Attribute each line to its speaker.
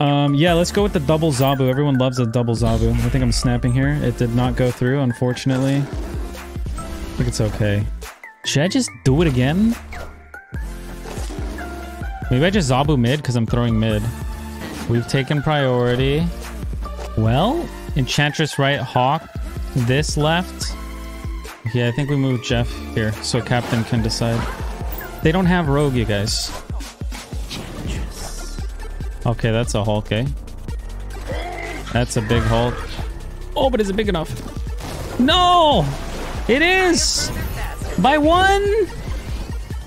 Speaker 1: Um, yeah, let's go with the double Zabu. Everyone loves a double Zabu. I think I'm snapping here. It did not go through, unfortunately. Think it's okay. Should I just do it again? Maybe I just Zabu mid because I'm throwing mid. We've taken priority. Well, Enchantress right, Hawk, this left. Yeah, I think we move Jeff here so Captain can decide. They don't have Rogue, you guys. Okay, that's a Hulk, eh? That's a big Hulk. Oh, but is it big enough? No! It is! By one!